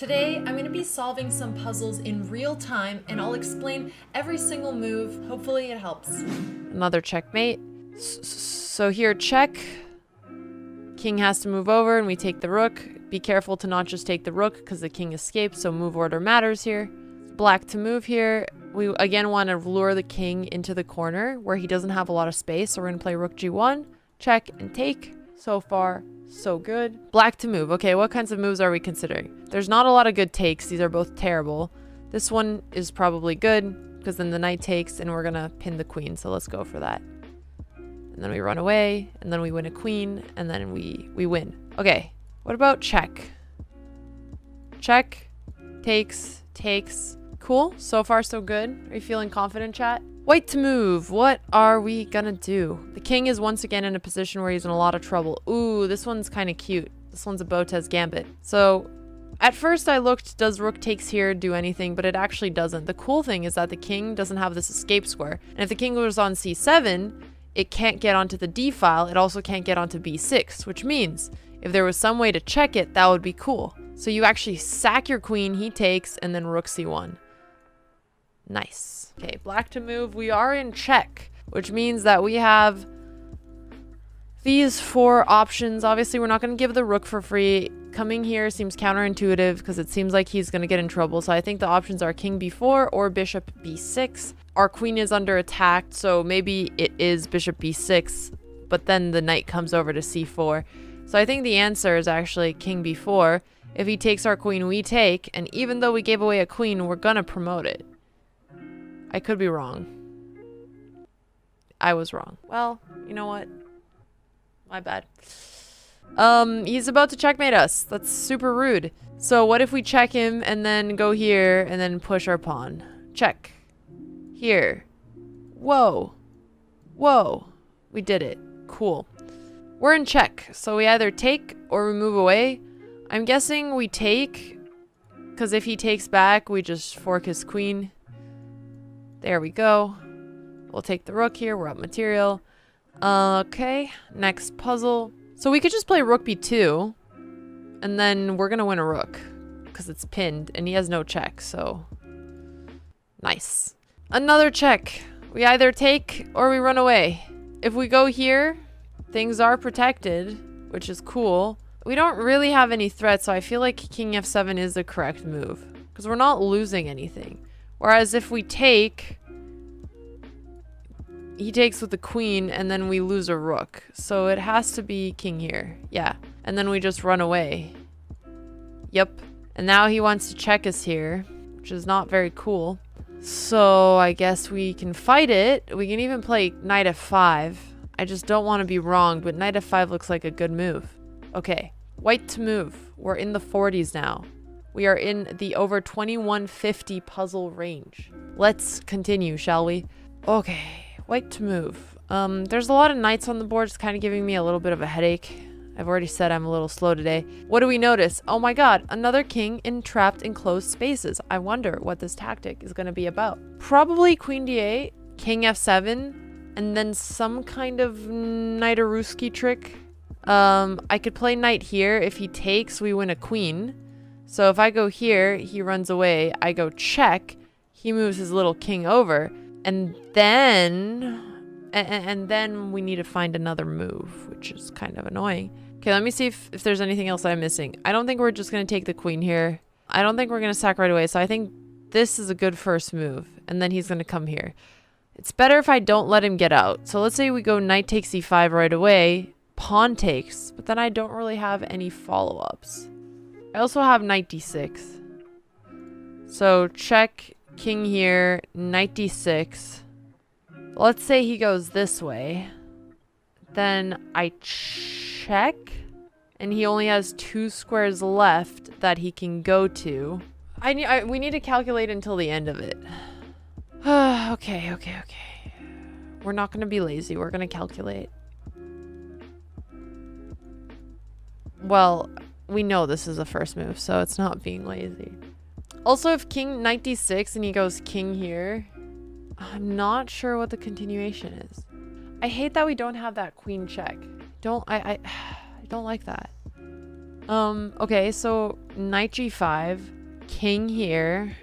Today, I'm going to be solving some puzzles in real time and I'll explain every single move. Hopefully it helps. Another checkmate. S so here, check. King has to move over and we take the rook. Be careful to not just take the rook because the king escapes, so move order matters here. Black to move here. We again want to lure the king into the corner where he doesn't have a lot of space, so we're going to play rook g1, check, and take. So far, so good. Black to move. Okay, what kinds of moves are we considering? There's not a lot of good takes. These are both terrible. This one is probably good because then the knight takes and we're going to pin the queen. So let's go for that. And then we run away and then we win a queen and then we, we win. Okay, what about check? Check, takes, takes. Cool. So far, so good. Are you feeling confident, chat? White to move. What are we gonna do? The king is once again in a position where he's in a lot of trouble. Ooh, this one's kind of cute. This one's a Botez gambit. So at first I looked, does rook takes here do anything? But it actually doesn't. The cool thing is that the king doesn't have this escape square. And if the king goes on c7, it can't get onto the d file. It also can't get onto b6, which means if there was some way to check it, that would be cool. So you actually sack your queen, he takes, and then rook c1. Nice. Okay, black to move. We are in check, which means that we have these four options. Obviously, we're not going to give the rook for free. Coming here seems counterintuitive because it seems like he's going to get in trouble. So I think the options are king b4 or bishop b6. Our queen is under attack, so maybe it is bishop b6, but then the knight comes over to c4. So I think the answer is actually king b4. If he takes our queen, we take, and even though we gave away a queen, we're going to promote it. I could be wrong. I was wrong. Well, you know what? My bad. Um, he's about to checkmate us. That's super rude. So what if we check him and then go here and then push our pawn? Check. Here. Whoa. Whoa. We did it. Cool. We're in check. So we either take or we move away. I'm guessing we take. Because if he takes back, we just fork his queen. There we go. We'll take the rook here. We're up material. Uh, okay, next puzzle. So we could just play rook b2. And then we're going to win a rook. Because it's pinned. And he has no check, so... Nice. Another check. We either take or we run away. If we go here, things are protected, which is cool. We don't really have any threats, so I feel like king f7 is the correct move. Because we're not losing anything. Whereas if we take, he takes with the queen and then we lose a rook. So it has to be king here. Yeah. And then we just run away. Yep. And now he wants to check us here, which is not very cool. So I guess we can fight it. We can even play knight f5. I just don't want to be wrong, but knight f5 looks like a good move. Okay. White to move. We're in the 40s now. We are in the over 2150 puzzle range. Let's continue, shall we? Okay, white to move. Um, there's a lot of knights on the board. It's kind of giving me a little bit of a headache. I've already said I'm a little slow today. What do we notice? Oh my god, another king entrapped in closed spaces. I wonder what this tactic is going to be about. Probably queen d8, king f7, and then some kind of knight-a-ruski trick. Um, I could play knight here. If he takes, we win a queen. So if I go here, he runs away. I go check. He moves his little king over. And then... And, and then we need to find another move, which is kind of annoying. Okay, let me see if, if there's anything else I'm missing. I don't think we're just going to take the queen here. I don't think we're going to sack right away. So I think this is a good first move. And then he's going to come here. It's better if I don't let him get out. So let's say we go knight takes e5 right away. Pawn takes. But then I don't really have any follow-ups. I also have knight d6. So check king here, knight d6. Let's say he goes this way. Then I check. And he only has two squares left that he can go to. I, need, I We need to calculate until the end of it. okay, okay, okay. We're not going to be lazy. We're going to calculate. Well, we know this is a first move, so it's not being lazy. Also, if king knight d6 and he goes king here, I'm not sure what the continuation is. I hate that we don't have that queen check. Don't I I, I don't like that. Um, okay, so knight g5, king here.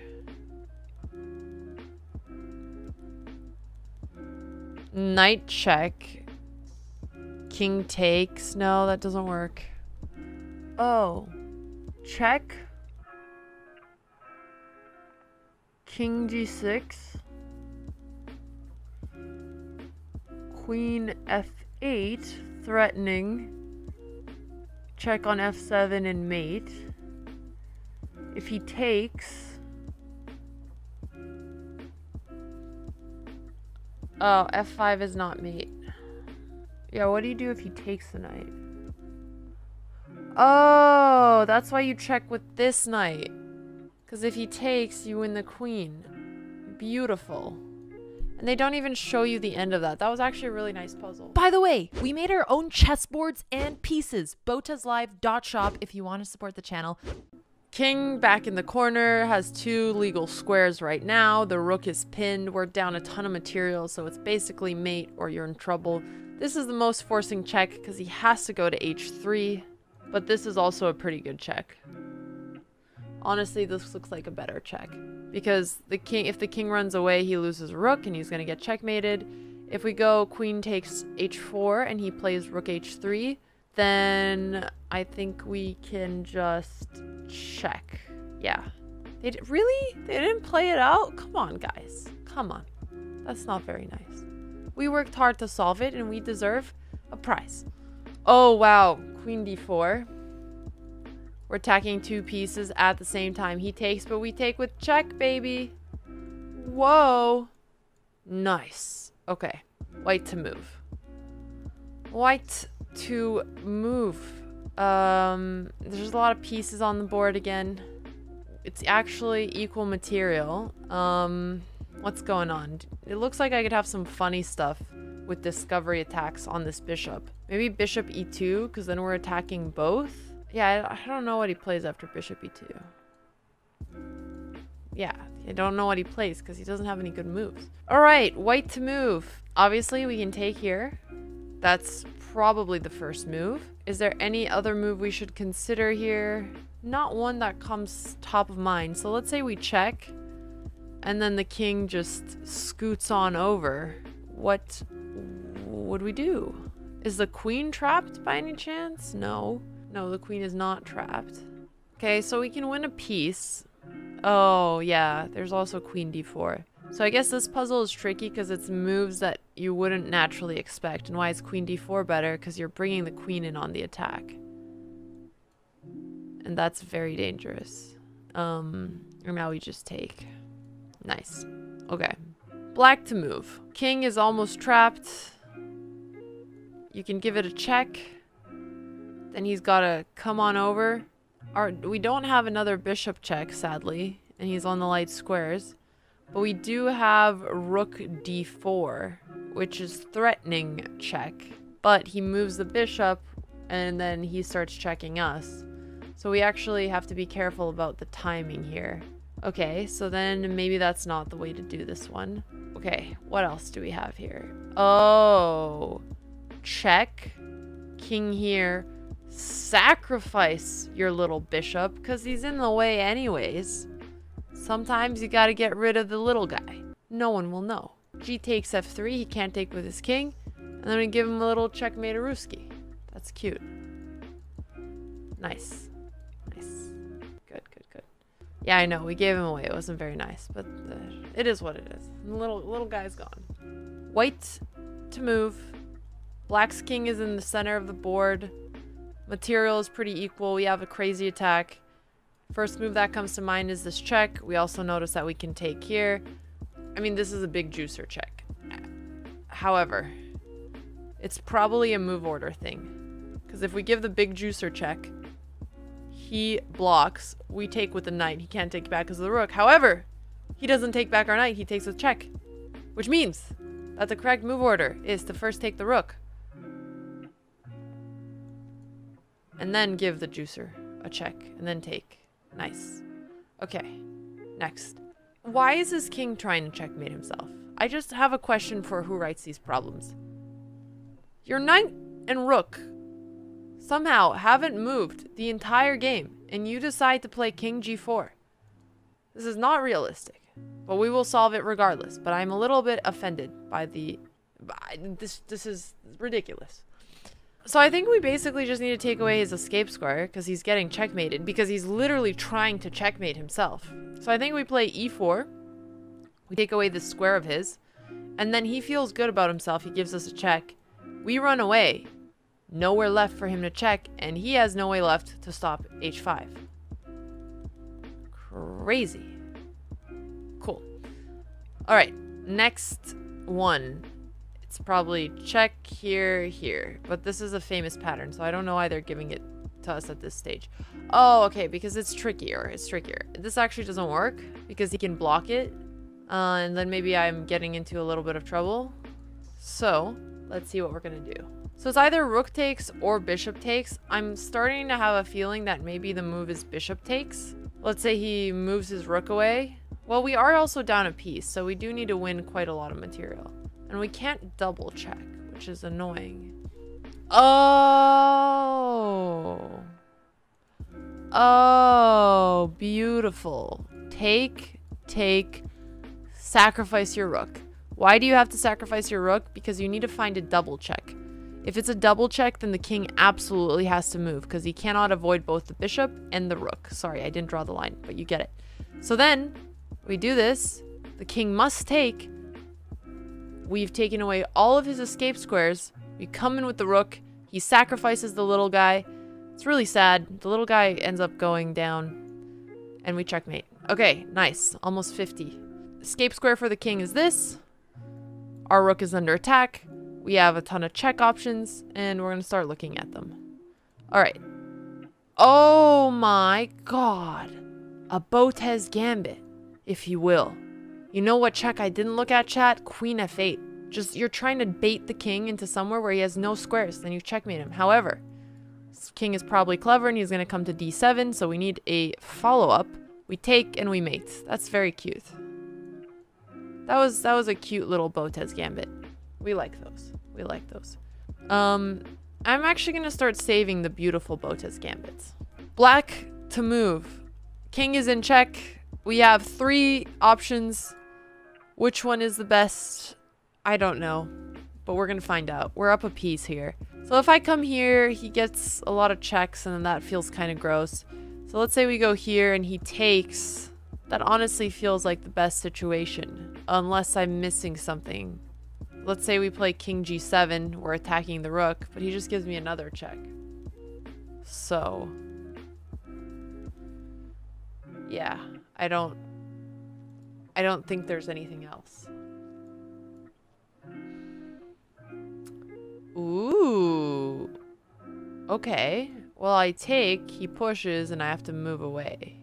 Knight check. King takes. No, that doesn't work. Oh. Check. King g6. Queen f8, threatening. Check on f7 and mate. If he takes... Oh, f5 is not mate. Yeah, what do you do if he takes the knight? Oh, that's why you check with this knight. Because if he takes, you win the queen. Beautiful. And they don't even show you the end of that. That was actually a really nice puzzle. By the way, we made our own chessboards and pieces. BotezLive.shop if you want to support the channel. King back in the corner has two legal squares right now. The rook is pinned. We're down a ton of material, so it's basically mate or you're in trouble. This is the most forcing check because he has to go to h3, but this is also a pretty good check. Honestly, this looks like a better check because the king, if the king runs away, he loses rook and he's going to get checkmated. If we go queen takes h4 and he plays rook h3, then I think we can just check. Yeah. They really? They didn't play it out? Come on, guys. Come on. That's not very nice. We worked hard to solve it and we deserve a prize. Oh, wow. Queen d4. We're attacking two pieces at the same time. He takes, but we take with check, baby. Whoa. Nice. Okay. White to move. White to move. Um, there's a lot of pieces on the board again. It's actually equal material. Um, what's going on? It looks like I could have some funny stuff with discovery attacks on this bishop. Maybe bishop e2, because then we're attacking both. Yeah, I, don't know what he plays after bishop e2. Yeah, I don't know what he plays because he doesn't have any good moves. All right, white to move. Obviously, we can take here. That's probably the first move. Is there any other move we should consider here? Not one that comes top of mind. So let's say we check and then the king just scoots on over. What would we do? Is the queen trapped by any chance? No. No, the queen is not trapped. Okay, so we can win a piece. Oh, yeah. There's also queen d4. So I guess this puzzle is tricky because it's moves that you wouldn't naturally expect. And why is queen d4 better? Because you're bringing the queen in on the attack. And that's very dangerous. Um, or now we just take. Nice. Okay. Black to move. King is almost trapped. You can give it a check. Then he's got to come on over. Our, we don't have another bishop check, sadly. And he's on the light squares. But we do have rook d4, which is threatening check. But he moves the bishop, and then he starts checking us. So we actually have to be careful about the timing here. Okay, so then maybe that's not the way to do this one. Okay, what else do we have here? Oh, check. King here. Sacrifice your little bishop, because he's in the way anyways. Sometimes you gotta get rid of the little guy. No one will know. G takes f3, he can't take with his king. And then we give him a little checkmate Ruski. That's cute. Nice. Yeah, I know, we gave him away. It wasn't very nice, but it is what it is. The little, little guy's gone. White to move. Black's king is in the center of the board. Material is pretty equal. We have a crazy attack. First move that comes to mind is this check. We also notice that we can take here. I mean, this is a big juicer check. However, it's probably a move order thing. Because if we give the big juicer check, he blocks. We take with the knight. He can't take back of the rook. However, he doesn't take back our knight. He takes with check. Which means that the correct move order is to first take the rook. And then give the juicer a check. And then take. Nice. Okay. Next. Why is this king trying to checkmate himself? I just have a question for who writes these problems. Your knight and rook somehow haven't moved the entire game and you decide to play king g4. This is not realistic, but we will solve it regardless. But I'm a little bit offended by the... By, this, this is ridiculous. So I think we basically just need to take away his escape square because he's getting checkmated because he's literally trying to checkmate himself. So I think we play e4. We take away this square of his. And then he feels good about himself. He gives us a check. We run away. Nowhere left for him to check. And he has no way left to stop h5. Crazy. Cool. Alright. Next one. It's probably check here, here. But this is a famous pattern. So I don't know why they're giving it to us at this stage. Oh, okay. Because it's trickier. It's trickier. This actually doesn't work. Because he can block it uh, and then maybe I'm getting into a little bit of trouble. So, let's see what we're going to do. So it's either rook takes or bishop takes. I'm starting to have a feeling that maybe the move is bishop takes. Let's say he moves his rook away. Well, we are also down a piece, so we do need to win quite a lot of material. And we can't double check, which is annoying. Oh. Oh, beautiful. Take, take, sacrifice your rook. Why do you have to sacrifice your rook? Because you need to find a double check. If it's a double check, then the king absolutely has to move because he cannot avoid both the bishop and the rook. Sorry, I didn't draw the line, but you get it. So then we do this. The king must take. We've taken away all of his escape squares. We come in with the rook. He sacrifices the little guy. It's really sad. The little guy ends up going down. And we checkmate. Okay, nice. Almost 50. Escape square for the king is this. Our rook is under attack. We have a ton of check options, and we're going to start looking at them. Alright. Oh my god. A Botez gambit, if you will. You know what check I didn't look at, chat? Queen f8. Just, you're trying to bait the king into somewhere where he has no squares, then you checkmate him. However, king is probably clever and he's going to come to d7, so we need a follow-up. We take and we mate. That's very cute. That was that was a cute little Botez gambit. We like those. We like those. Um, I'm actually gonna start saving the beautiful Botez gambits. Black to move. King is in check. We have three options. Which one is the best? I don't know. But we're gonna find out. We're up a piece here. So if I come here, he gets a lot of checks and that feels kind of gross. So let's say we go here and he takes. That honestly feels like the best situation. Unless I'm missing something. Let's say we play king g7. We're attacking the rook. But he just gives me another check. So... Yeah. I don't... I don't think there's anything else. Ooh. Okay. Well, I take, he pushes, and I have to move away.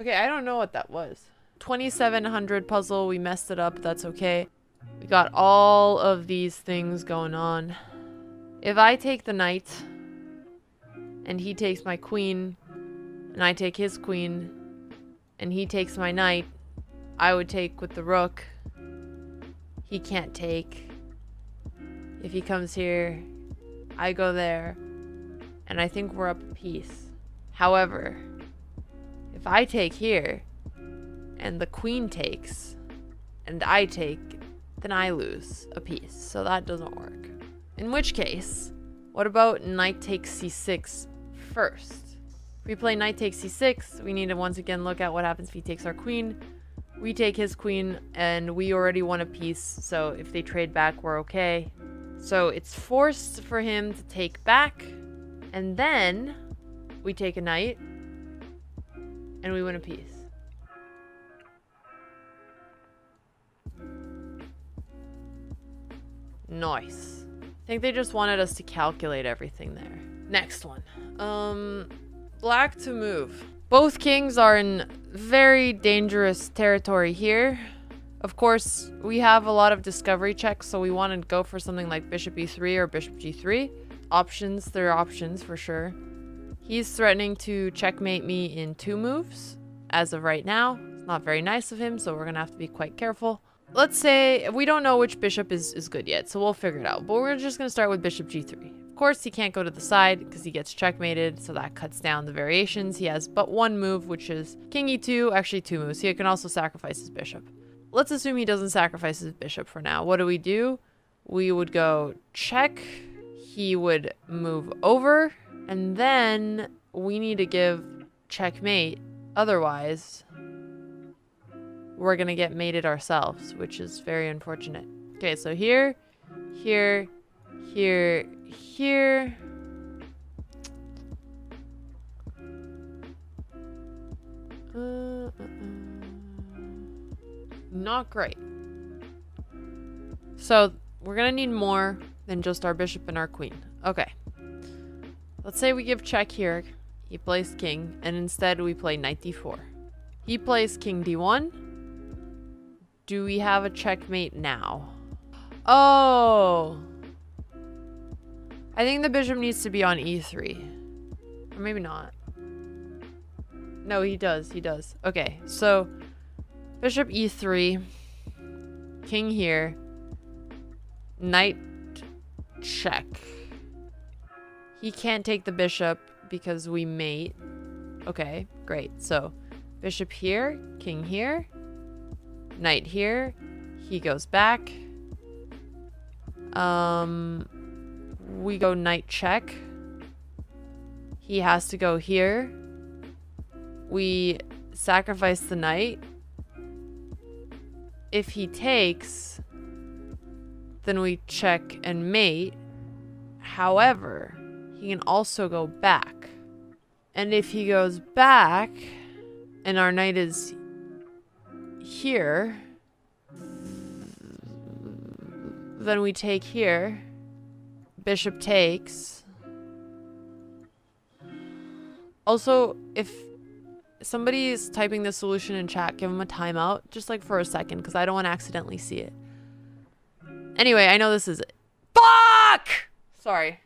Okay, I don't know what that was. 2700 puzzle, we messed it up, that's okay. We got all of these things going on. If I take the knight, and he takes my queen, and I take his queen, and he takes my knight, I would take with the rook. He can't take. If he comes here, I go there, and I think we're up a piece. However, if I take here, and the queen takes, and I take, then I lose a piece. So that doesn't work. In which case, what about knight takes c6 first? If we play knight takes c6, we need to once again look at what happens if he takes our queen. We take his queen, and we already won a piece, so if they trade back, we're okay. So it's forced for him to take back, and then we take a knight, and we win a piece. Nice. I think they just wanted us to calculate everything there. Next one. Um, black to move. Both kings are in very dangerous territory here. Of course, we have a lot of discovery checks, so we want to go for something like bishop e3 or bishop g3. Options, there are options for sure. He's threatening to checkmate me in two moves as of right now. It's not very nice of him, so we're going to have to be quite careful. Let's say we don't know which bishop is, is good yet, so we'll figure it out. But we're just going to start with bishop g3. Of course, he can't go to the side because he gets checkmated, so that cuts down the variations. He has but one move, which is king e2, actually two moves. He can also sacrifice his bishop. Let's assume he doesn't sacrifice his bishop for now. What do we do? We would go check. He would move over, and then we need to give checkmate. Otherwise, we're going to get mated ourselves, which is very unfortunate. Okay, so here, here, here, here. Uh, uh, uh. Not great. So, we're going to need more than just our bishop and our queen. Okay. Let's say we give check here. He plays king, and instead we play knight d4. He plays king d1. Do we have a checkmate now? Oh! I think the bishop needs to be on e3. Or maybe not. No, he does. He does. Okay, so bishop e3. King here. Knight check. He can't take the bishop because we mate. Okay, great. So bishop here, king here, knight here. He goes back. Um, we go knight check. He has to go here. We sacrifice the knight. If he takes, then we check and mate. However, he can also go back. And if he goes back, and our knight is here, then we take here. Bishop takes. Also, if somebody is typing the solution in chat, give them a timeout, just like for a second, because I don't want to accidentally see it. Anyway, I know this is it. Fuck! Sorry.